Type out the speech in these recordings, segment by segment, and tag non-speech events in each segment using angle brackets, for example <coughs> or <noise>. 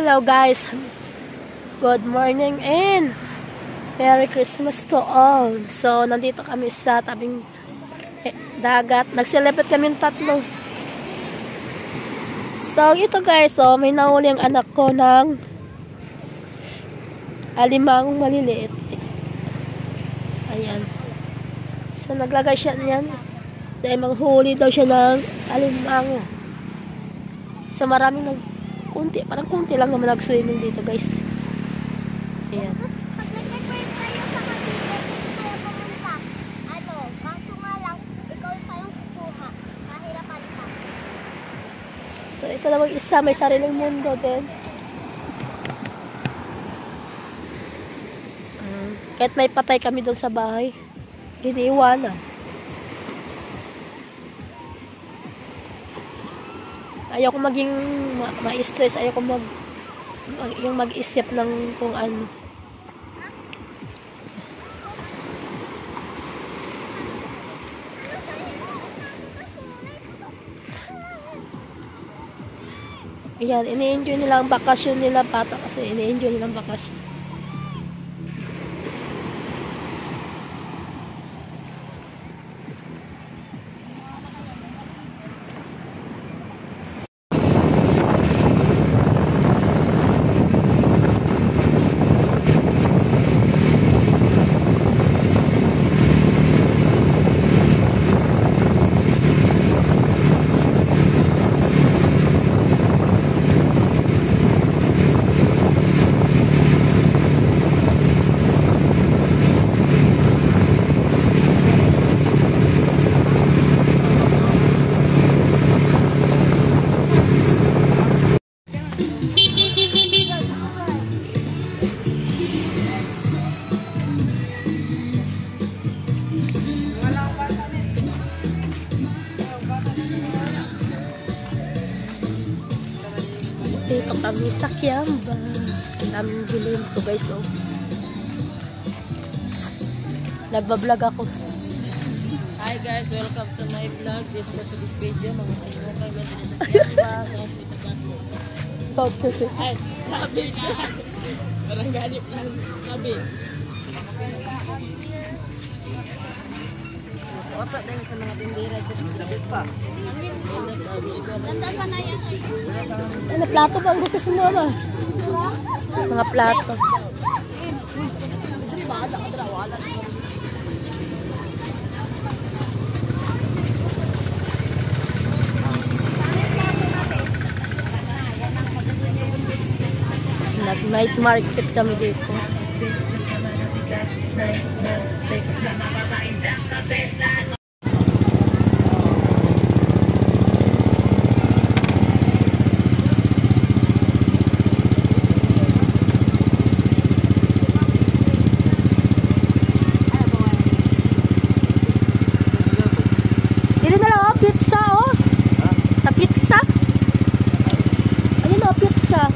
Hello guys. Good morning and Merry Christmas to all. So, nandito kami sa tabing eh, dagat. Nag-celebrate kami tatlo. So, ito guys, so, may nahuli ang anak ko ng alimang maliliit. Ayan. So, naglagay siya niyan. Dahil manghuli daw siya ng alimang. So, maraming nag kunti, parang kunti lang naman nag-swimming dito guys. Ayan. Hindi. So, ito namang isa, may sariling mundo din. Um, kahit may patay kami doon sa bahay, iniiwanan. Ayaw ko maging ma- ma-stress, ayaw ko mag, mag yung mag-isip ng kung ano. Ayan, ini-enjoy nila ang bakasyon nila bata kasi ini-enjoy nila ang bakasyon. Dito kami sa Kiamba. Daming dilim to guys oh. Nagbablog ako. Hi guys, welcome to my vlog. This for to this video. Mga kayo kayo ba sa Kiamba? Kasi. Ay, sabi. Parang ganip lang. Sabi. Wata na yung sa mga tindera. Dapat pa. Ganda pa na yan. Ano plato ba ang gusto si mama? Mga plato. Nag-night market kami dito. Dili na lang oh, pizza oh. Sa pizza. Ayun oh, pizza.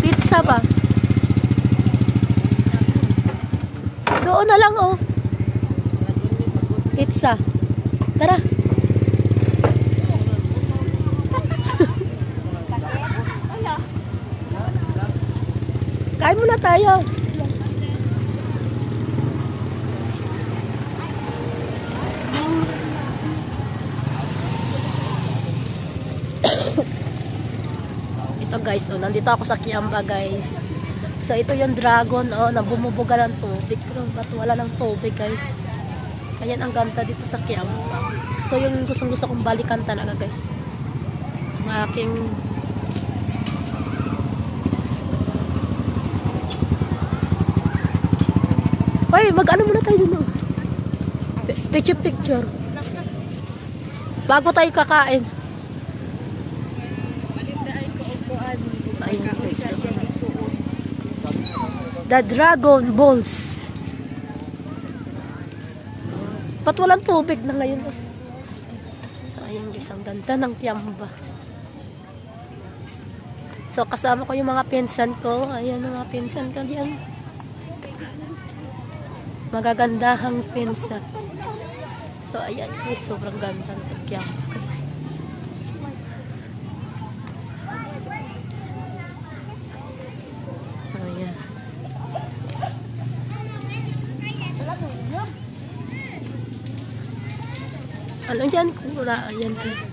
Pizza ba? Doon na lang oh. Pizza. Tara. <laughs> Kain muna tayo. <coughs> Ito guys, oh, nandito ako sa Kiamba guys. So ito yung dragon, oh, na bumubuga ng tubig. Pero ba't wala ng tubig guys? Ayan ang ganda dito sa Kiamba. Ito yung gustong gusto kong balikan talaga guys. Ang aking Hoy, mag-ano muna tayo dun, oh. Pi- Picture, picture. Bago tayo kakain. Ayun guys. The Dragon Balls. Ba't walang tubig na ngayon? So, ayun guys. Ang ganda ng tiyamba. So, kasama ko yung mga pinsan ko. Ayan ang mga pinsan ko diyan. Magagandahang pinsan. So, ayan guys. Sobrang ganda ng tiyamba guys. Ano dyan? Kura. Ayan guys.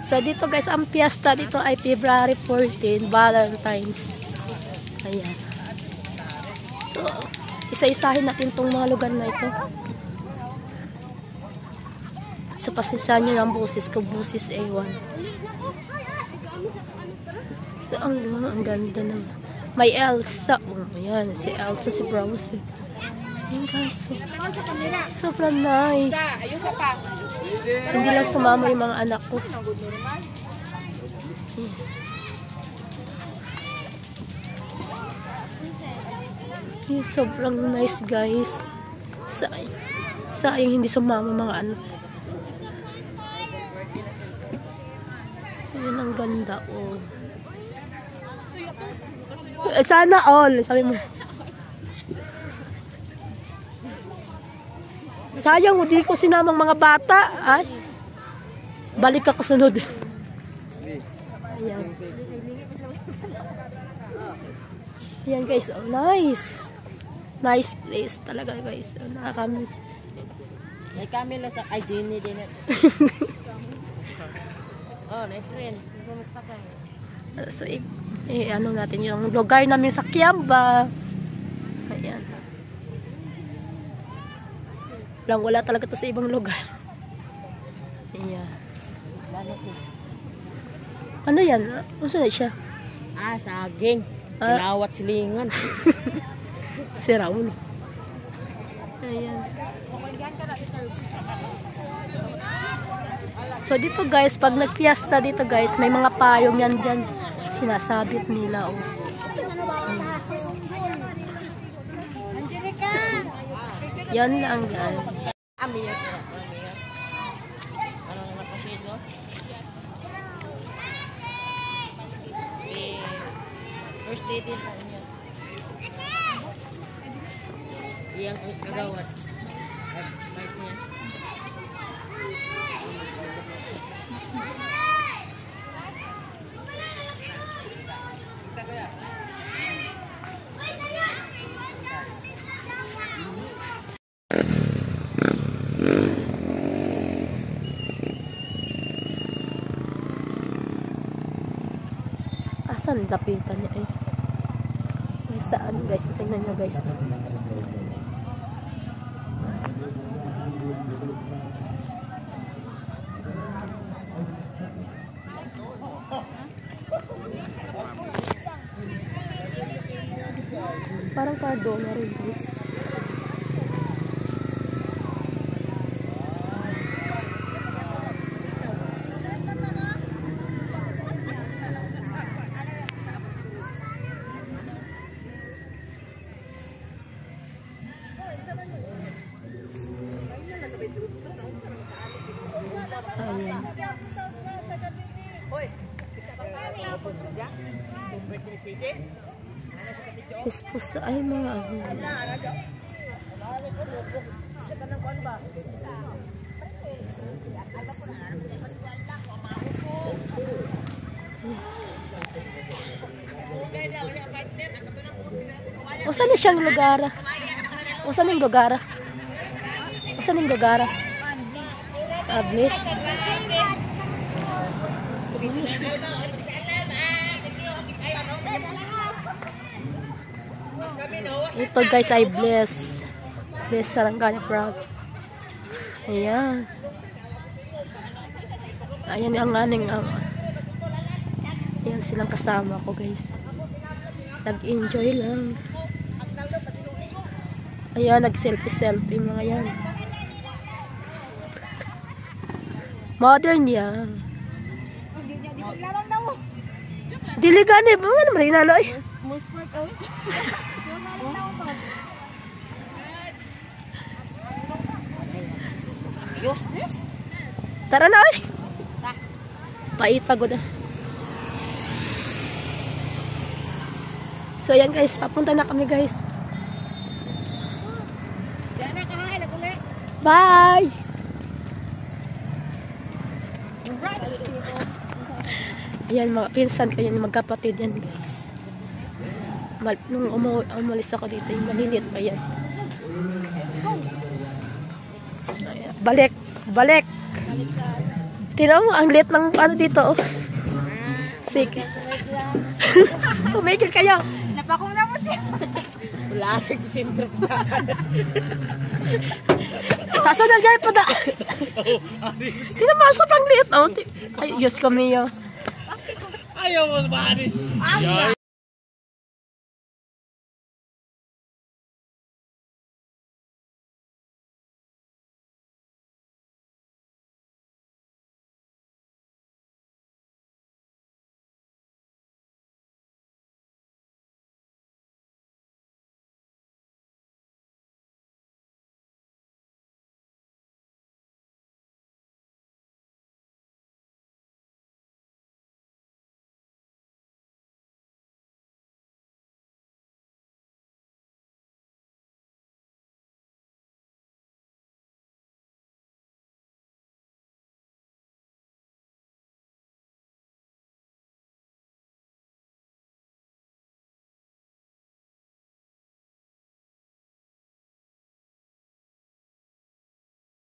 So dito guys, ang piyesta dito ay February 14, Valentine's. Ayan. So, isa-isahin natin tong mga lugar na ito. So, pasensyahan nyo ng busis ko, busis A1. So, ang, ang ganda naman. May Elsa. Ayan, si Elsa, si Browse. Ayan guys, so, sobrang nice. Hindi lang sumama yung mga anak ko. Yung sobrang nice guys. Sayang. Sayang hindi sumama mga anak. Yun ang ganda oh. Eh, Sana all, sabi mo. Sayang, hindi ko sinamang mga bata. Ay, balik ako sunod. Ayan. Ayan guys, oh, nice. Nice place talaga guys. Oh, Nakakamiss. May Camilo sa ay Jenny din. <laughs> oh, nice friend. Sumagsakay. So, eh, ano natin yung lugar namin sa Kiamba. Ayan. Walang wala talaga to sa ibang lugar. Ayan. Ano yan? Ano na siya? Ah, saging. Ah. Silingan. <laughs> Si Raul. Ayan. So dito guys, pag nagfiesta dito guys, may mga payong yan dyan. Sinasabit nila. Oh. Yan lang guys. First date din po niya. Iyang kagawad. Niya. Lapitan niya eh? Ay, saan guys? Tingnan nyo guys. Parang Cardona rin guys. Ayan. Dispose ay mga ano. O saan siyang lugar? O saan yung lugar? O saan yung lugar? Ah, Bliss. Ito guys ay Bliss. Bliss Sarangani Frog. Ayan. Ayan ang aning ang Ayan silang kasama ko guys. Nag-enjoy lang. Ayan, nag-selfie-selfie mga yan. Modern yan. Dili gani, ba nga naman inaloy? <laughs> Useless? Tara na ay. Paita ko na. So yan guys, papunta na kami guys. Bye! Ayan mga pinsan kayo magkapatid yan guys. Mal nung umu umalis ako dito, yung maliliit pa yan. Ayan. Balik! Balik! Tinan mo, ang liit ng ano dito. Oh. Sige. <laughs> Tumigil kayo. Napakong na mo siya. Wala sa simple Sasunod kayo pa da. Tinan mo, sobrang liit. Oh. Ay, Diyos ko, Mio. Ayaw mo ba?